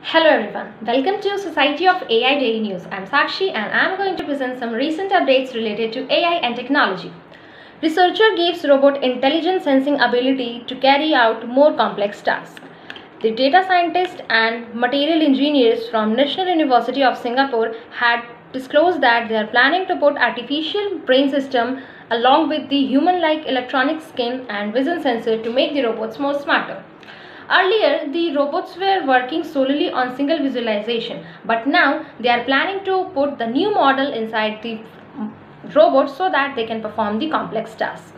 Hello everyone, welcome to Society of AI Daily News. I'm Sakshi and I'm going to present some recent updates related to AI and technology. Researcher gives robot intelligent sensing ability to carry out more complex tasks. The data scientists and material engineers from National University of Singapore had disclosed that they are planning to put artificial brain system along with the human-like electronic skin and vision sensor to make the robots more smarter. Earlier, the robots were working solely on single visualization, but now they are planning to put the new model inside the robot so that they can perform the complex tasks.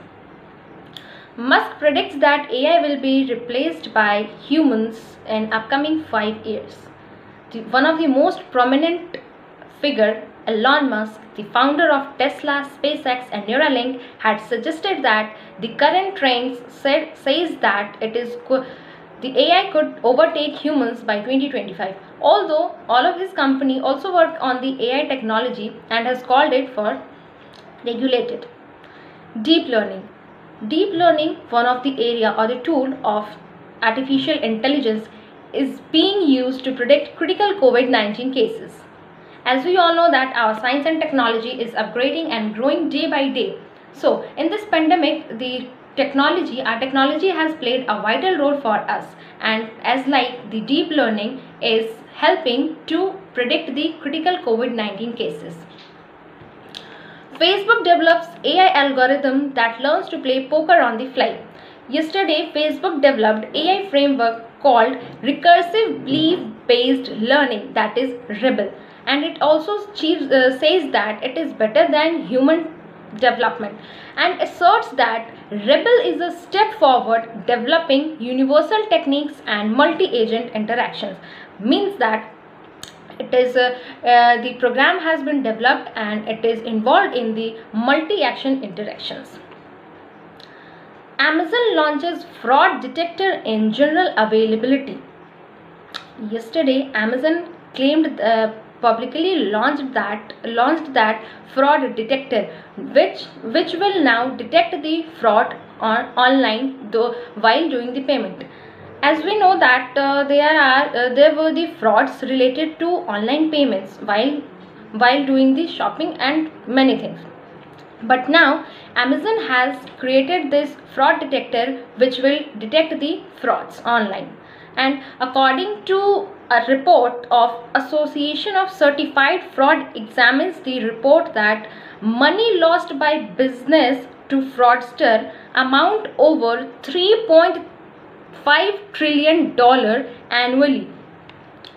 Musk predicts that AI will be replaced by humans in upcoming 5 years. The, one of the most prominent figure Elon Musk, the founder of Tesla, SpaceX and Neuralink had suggested that the current trends said, says that it is the AI could overtake humans by 2025. Although all of his company also work on the AI technology and has called it for regulated. Deep learning. Deep learning, one of the area or the tool of artificial intelligence is being used to predict critical COVID-19 cases. As we all know that our science and technology is upgrading and growing day by day. So in this pandemic, the technology our technology has played a vital role for us. And as like the deep learning is helping to predict the critical covid-19 cases. Facebook develops ai algorithm that learns to play poker on the fly. Yesterday facebook developed ai framework called recursive belief based learning that is ReBeL. And it also uh, says that it is better than human development and asserts that ReBeL is a step forward developing universal techniques and multi-agent interactions. Means that it is uh, uh, the program has been developed and it is involved in the multi-action interactions. Amazon launches fraud detector in general availability. Yesterday, Amazon claimed uh, publicly launched that launched that fraud detector which which will now detect the fraud on online though while doing the payment. As we know that uh, there are uh, there were the frauds related to online payments while while doing the shopping and many things but now amazon has created this fraud detector which will detect the frauds online. And according to a report of association of certified fraud examines the report that money lost by business to fraudster amount over 3.5 trillion dollar annually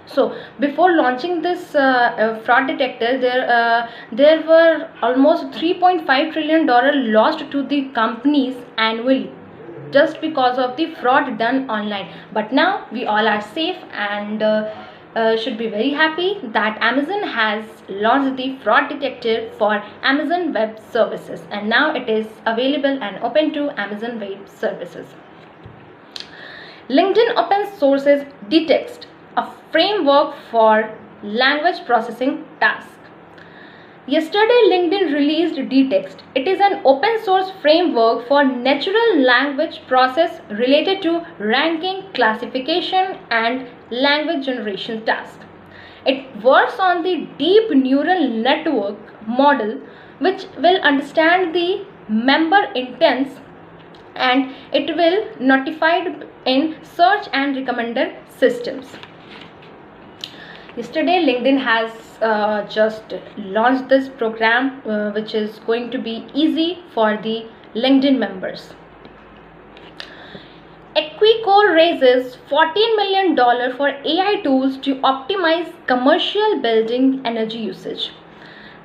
so before launching this uh, uh, fraud detector there uh, there were almost 3.5 trillion dollar lost to the companies annually just because of the fraud done online but now we all are safe and uh, uh, should be very happy that Amazon has launched the fraud detector for Amazon Web Services and now it is available and open to Amazon Web Services. LinkedIn open sources DeText, a framework for language processing tasks. Yesterday, LinkedIn released DeText. It is an open source framework for natural language process related to ranking, classification, and language generation tasks. It works on the deep neural network model which will understand the member intents and it will notified in search and recommender systems. Yesterday, LinkedIn has uh, just launched this program uh, which is going to be easy for the LinkedIn members. Aquicore raises $14 million for AI tools to optimize commercial building energy usage.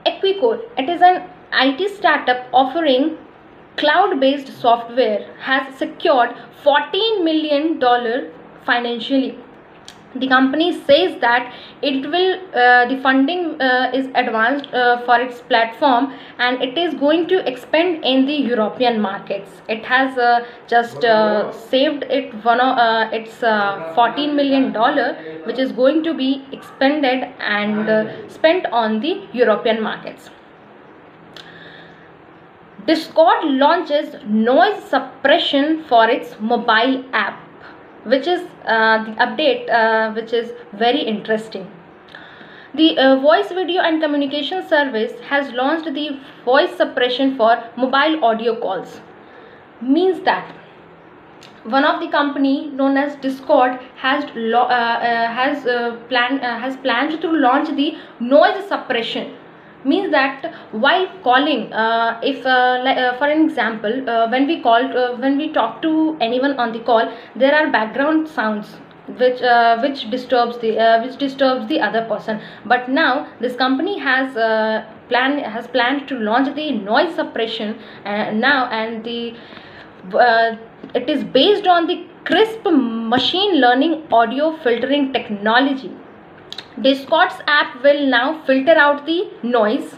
Aquicore, it is an IT startup offering cloud-based software has secured $14 million financially the company says that it will uh, the funding uh, is advanced uh, for its platform and it is going to expand in the european markets. It has uh, just uh, saved it one of uh, its 14 million dollar which is going to be expended and spent on the european markets. Discord launches noise suppression for its mobile app which is uh, the update uh, which is very interesting. The uh, voice video and communication service has launched the voice suppression for mobile audio calls. Means that one of the company known as Discord has uh, uh, has uh, planned has planned to launch the noise suppression means that while calling uh, if uh, uh for an example uh, when we call uh, when we talk to anyone on the call there are background sounds which which disturbs the which disturbs the other person. But now this company has plan has planned to launch the noise suppression now and the it is based on the Krisp machine learning audio filtering technology Discord's app will now filter out the noise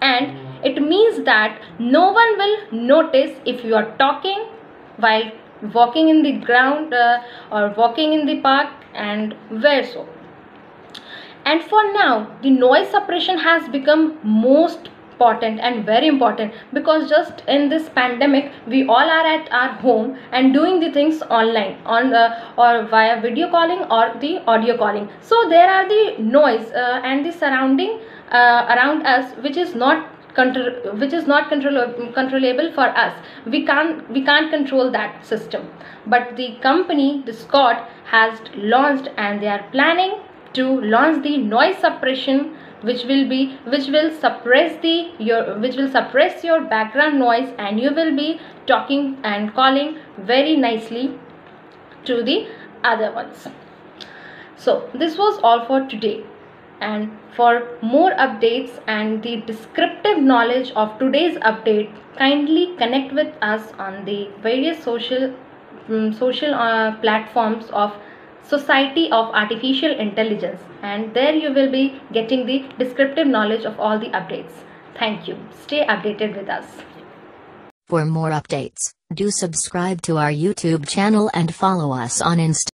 and it means that no one will notice if you are talking while walking in the ground uh, or walking in the park and where so. And for now, the noise suppression has become most important and very important because just in this pandemic we all are at our home and doing the things online on uh, or via video calling or the audio calling. So there are the noise uh, and the surrounding uh, around us which is not control which is not control controllable for us. We can't we can't control that system. But the company the discord has launched and they are planning to launch the noise suppression which will be which will suppress the your which will suppress your background noise and you will be talking and calling very nicely to the other ones. So this was all for today. And for more updates and the descriptive knowledge of today's update kindly connect with us on the various social um, social uh, platforms of Society of Artificial Intelligence and there you will be getting the descriptive knowledge of all the updates. Thank you. Stay updated with us. For more updates, do subscribe to our YouTube channel and follow us on Instagram.